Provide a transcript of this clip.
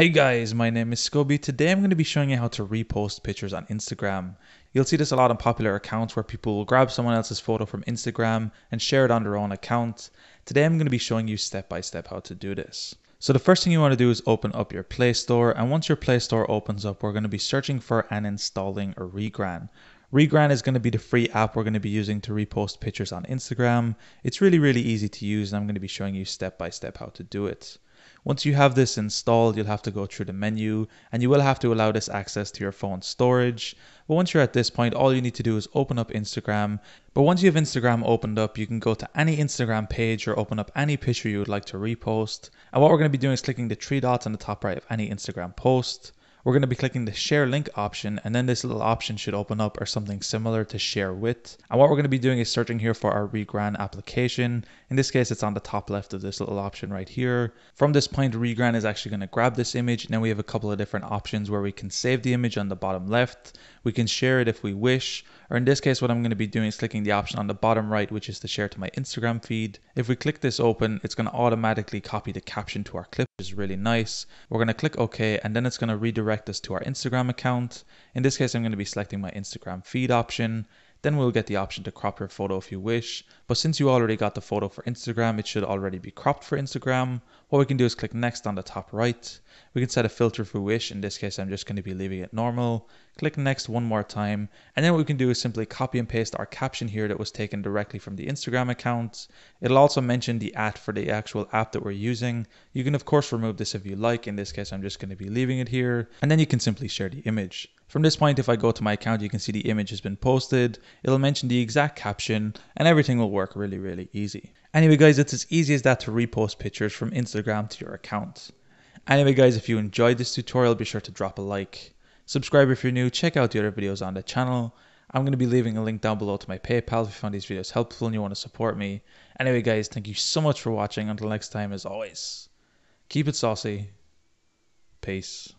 Hey guys, my name is Scoby. Today I'm going to be showing you how to repost pictures on Instagram. You'll see this a lot on popular accounts where people will grab someone else's photo from Instagram and share it on their own account. Today I'm going to be showing you step by step how to do this. So the first thing you want to do is open up your Play Store and once your Play Store opens up we're going to be searching for and installing a Regrann. Regrann is going to be the free app we're going to be using to repost pictures on Instagram. It's really really easy to use and I'm going to be showing you step by step how to do it. Once you have this installed, you'll have to go through the menu and you will have to allow this access to your phone storage. But once you're at this point, all you need to do is open up Instagram. But once you have Instagram opened up, you can go to any Instagram page or open up any picture you would like to repost. And what we're going to be doing is clicking the three dots on the top right of any Instagram post we're going to be clicking the share link option and then this little option should open up or something similar to share with. And what we're going to be doing is searching here for our Regrann application. In this case, it's on the top left of this little option right here. From this point, Regrann is actually going to grab this image. Now we have a couple of different options where we can save the image on the bottom left. We can share it if we wish, or in this case, what I'm going to be doing is clicking the option on the bottom right, which is to share to my Instagram feed. If we click this open, it's going to automatically copy the caption to our clip, which is really nice. We're going to click OK, and then it's going to redirect us to our Instagram account. In this case, I'm going to be selecting my Instagram feed option. Then we'll get the option to crop your photo if you wish. But since you already got the photo for Instagram, it should already be cropped for Instagram. What we can do is click next on the top right. We can set a filter if we wish. In this case, I'm just going to be leaving it normal. Click next one more time. And then what we can do is simply copy and paste our caption here that was taken directly from the Instagram account. It'll also mention the at for the actual app that we're using. You can of course remove this if you like. In this case, I'm just going to be leaving it here. And then you can simply share the image. From this point, if I go to my account, you can see the image has been posted. It'll mention the exact caption and everything will work really, really easy. Anyway, guys, it's as easy as that to repost pictures from Instagram to your account. Anyway, guys, if you enjoyed this tutorial, be sure to drop a like. Subscribe if you're new, check out the other videos on the channel. I'm going to be leaving a link down below to my PayPal if you found these videos helpful and you want to support me. Anyway, guys, thank you so much for watching. Until next time, as always, keep it saucy. Peace.